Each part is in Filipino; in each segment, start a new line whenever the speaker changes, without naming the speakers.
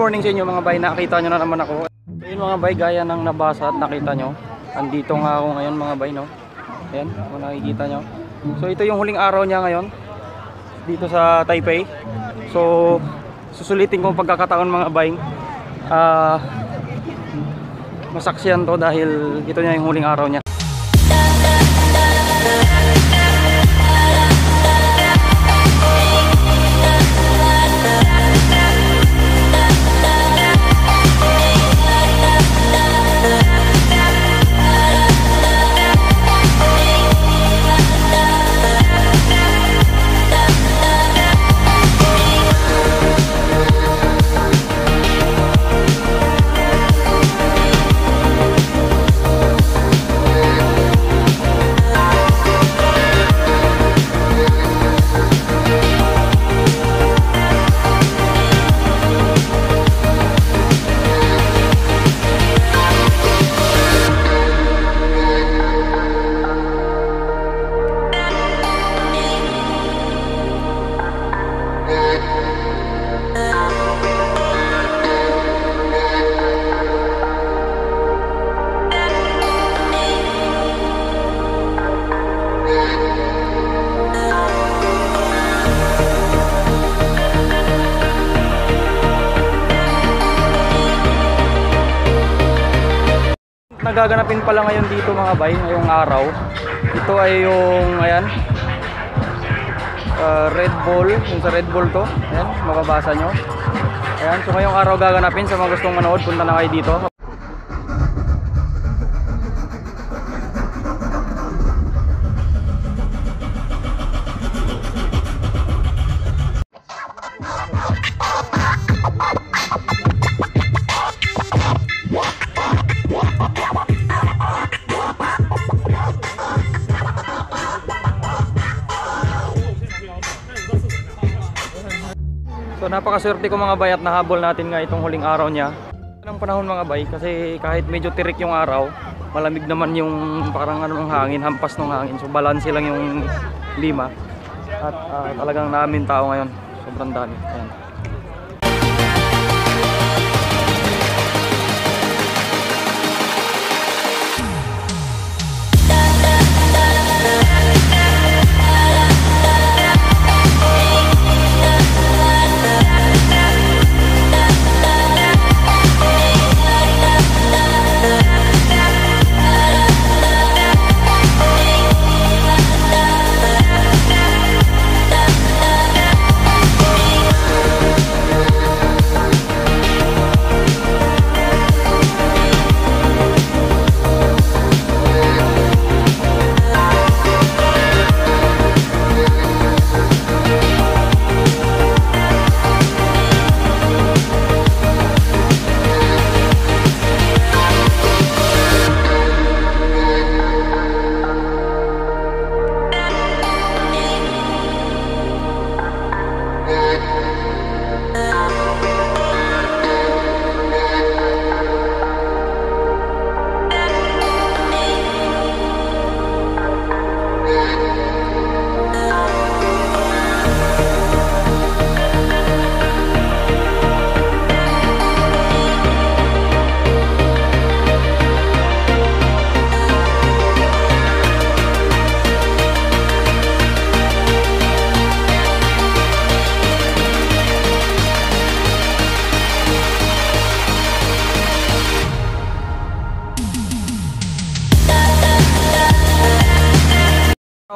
Morning sa inyo mga bay, nakita nyo na naman ako. So yun mga bay, gaya ng nabasa at nakita nyo. Andito nga ako ngayon mga bay, no? Ayan, kung nakikita nyo. So ito yung huling araw niya ngayon. Dito sa Taipei. So, susulitin ko ang pagkakataon mga bay. Ah, masaksiyan to dahil ito niya yung huling araw niya. Nagaganapin pala ngayon dito mga bay, ngayong araw. Ito ay yung, ayan, uh, Red Bull, yung sa Red Bull to. Ayan, mababasa nyo. Ayan, so ngayong araw gaganapin sa mga gustong manood, punta na kayo dito. So napakaswerte ko mga bay at nahabol natin nga itong huling araw niya. Ng panahon mga bay kasi kahit medyo tirik yung araw, malamig naman yung parang ano ng hangin, hampas ng hangin. So balance lang yung lima. At ah, talagang namin tao ngayon. Sobrang dami. Ayan.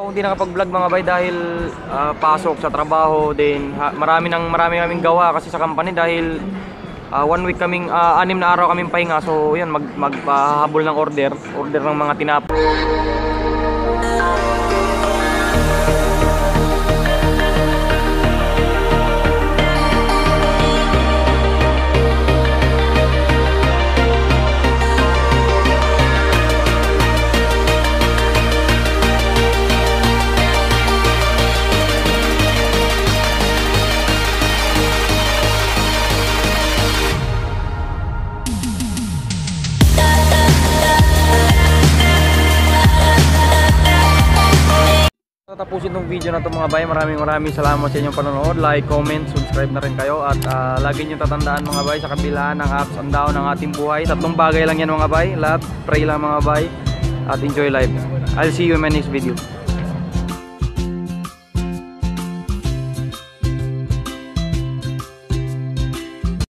Ako hindi nakapag-vlog mga bay dahil ah, pasok sa trabaho din. Ha, marami nang marami kaming gawa kasi sa company dahil ah, one week kaming ah, anim na araw kaming pahinga. So yun mag magpahabol ng order order ng mga tinapay Tatapusin tong video na to mga bay. Maraming maraming salamat sa inyong panonood. Like, comment, subscribe na rin kayo. At ah, lagi nyo tatandaan mga bay sa kabila ng ups and down ng ating buhay. Tatlong bagay lang yan mga bay. Love, pray lang mga bay. At enjoy life. I'll see you in my next video.